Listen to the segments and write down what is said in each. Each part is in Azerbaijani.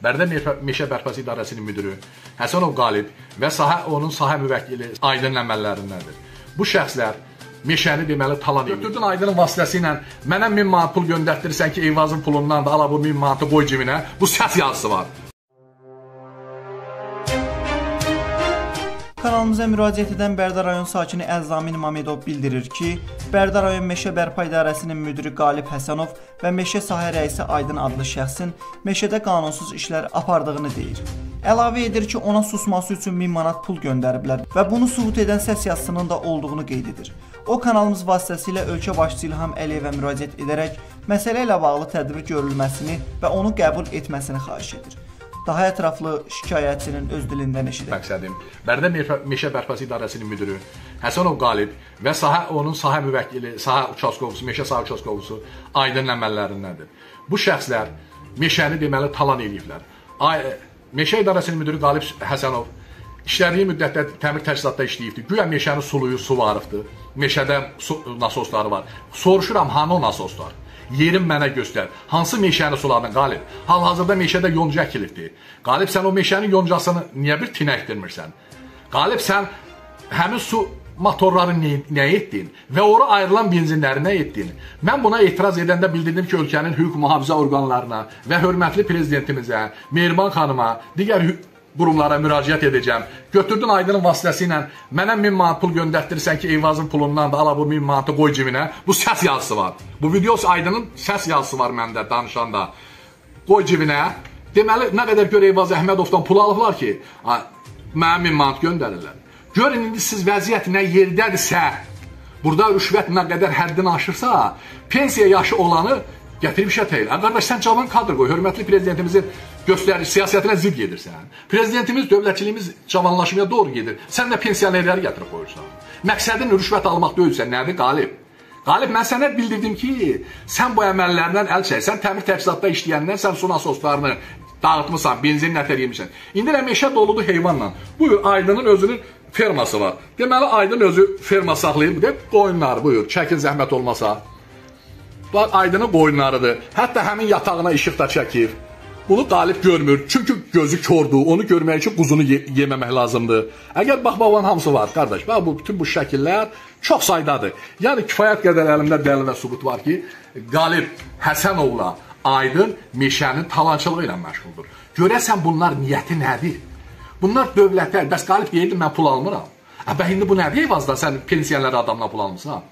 Bərdə Meşə Bərpası İdarəsinin müdiri Həsənov Qalib və sahə onun sahə müvəkkili Aydın əməllərindəndir. Bu şəxslər meşəni deməli talan edir. Götürdün Aydının vasitəsilə mənə 1000 manat pul göndərdirsən ki, Eyvazın pulundan da ala bu 1000 manatı qoy cibinə. Bu səs yazısı var. Kanalımıza müraciət edən Bərdə rayon sakini Əlzamin Mamedov bildirir ki, Bərdə rayon Meşə Bərpa İdarəsinin müdiri Qalib Həsənov və Meşə sahə rəisi Aydın adlı şəxsin meşədə qanunsuz işlər apardığını deyir. Əlavə edir ki, ona susması üçün 1000 manat pul göndəriblər və bunu sübut edən səs yazısının da olduğunu qeyd edir. O kanalımız vasitəsilə ölkə başçısı İlham Əliyevə müraciət edərək məsələ ilə bağlı tədbir görülməsini və onu qəbul etməsini xahiş edir. Daha ətraflı şikayətçinin öz dilindən eşidək. Məqsədim Bərdə Meşə Bərpası İdarəsinin müdiri Həsənov Qalib və sahə onun sahə müvəkkili, sahə uçaskovçusu, meşə sahə uçaskovçusu Aydın əməllərindəndir. Bu şəxslər meşəni deməli talan ediblər. Ay Meşə İdarəsinin müdiri Qalib Həsənov İşlədiyi müddətdə təmir təchizatda işləyibdi. Güya meşənin suluyu suvarıbdı. Meşədə su nasosları var. Soruşuram, hanı o nasoslar? Yerin mənə göstər. Hansı meşəni suladın Qalib? Hal-hazırda meşədə yonca əkilibdi. Qalib sən o meşənin yoncasını niyə bir tinəkdirmirsən? Qalib sən həmin su motorları nə, nə etdin və ora ayrılan benzinləri nə etdin? Mən buna etiraz edəndə bildirdim ki, ölkənin hüquq mühafizə orqanlarına və hörmətli prezidentimizə, Mehriban xanıma, digər qurumlara müraciət edəcəm. Götürdün Aydının vasitəsilə mənə 1000 manat pul göndərdirsən ki, Eyvazın pulundan da ala bu 1000 manatı qoy cibinə. Bu səs yazısı var. Bu video Aydının səs yazısı var məndə danışanda. Qoy cibinə. Deməli, nə qədər gör Eyvaz Əhmədovdan pul alıblar ki, mənə 1000 manat göndərirlər. Görün indi siz vəziyyət nə yerdədirsə, burada rüşvət nə qədər həddini aşırsa, pensiya yaşı olanı gətirib işə təyil. Qardaş, sən cavan kadr qoy, hörmətli prezidentimizin göstəriş siyasətinə zidd gedirsən. Prezidentimiz, dövlətçiliyimiz cavanlaşmaya doğru gedir. Sən də pensionerləri gətirib qoyursan. Məqsədin rüşvət almaq deyilsən, nədir qalib? Qalib, mən sənə bildirdim ki, sən bu əməllərdən əl çək. Sən təmir təchizatda işləyəndən sən su nasoslarını dağıtmısan, benzin nətər yemişsən. İndi də meşə doludur heyvanla. Buyur, Aydının özünün ferması var. Deməli, Aydın özü ferma saxlayır. Bir də qoyunlar, buyur, çəkin zəhmət olmasa. Bax, Aydının qoyunlarıdır. Hətta həmin yatağına işıq da çəkir. Bunu qalib görmür. Çünki gözü kordur. Onu görmək üçün quzunu ye yeməmək lazımdır. Əgər bax babanın hamısı var, qardaş. Bax bu bütün bu şəkillər çox saydadır. Yəni kifayət qədər əlimdə dəlil və sübut var ki, Qalib Həsənovla Aydın meşənin talançılığı ilə məşğuldur. Görəsən bunlar niyyəti nədir? Bunlar dövlətlər. Bəs Qalib deyirdi mən pul almıram. Bə indi bu nədir evazda sən pensiyaları adamla pul almısan?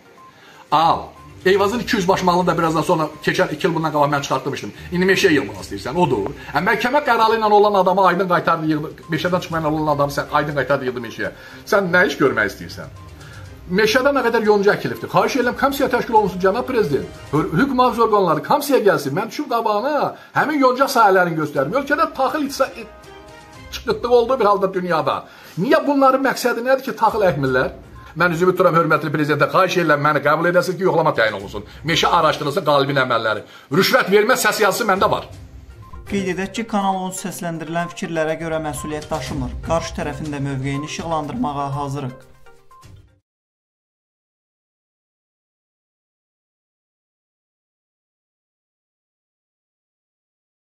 Al. Eyvazın 200 baş malını da birazdan sonra keçən 2 il bundan qabaq mən çıxartmışdım. İndi meşəyə yığmaq istəyirsən, odur. Hə məhkəmə qərarı ilə olan adamı aydın qaytardı yığdı. Meşədən çıxmayan olan adamı sən aydın qaytardı yığdı meşəyə. Sən nə iş görmək istəyirsən? Meşədə nə qədər yonca əkilibdir. Xahiş edirəm komissiya təşkil olunsun cənab prezident. Hüquq mühafizə orqanları komissiyaya gəlsin. Mən düşüb qabağına həmin yonca sahələrini göstərim. Ölkədə taxıl çıxıqlıq olduğu bir halda dünyada. Niyə bunların məqsədi nədir ki, taxıl əkmirlər? Mən üzümü tuturam hörmətli prezidentə, xahiş edirəm məni qəbul edəsiniz ki, yoxlama təyin olunsun. Meşə araşdırılsın qalbin əməlləri. Rüşvət vermə səs yazısı məndə var. Qeyd edək ki, kanal 10 səsləndirilən fikirlərə görə məsuliyyət daşımır. Qarşı tərəfin də mövqeyini işıqlandırmağa hazırıq.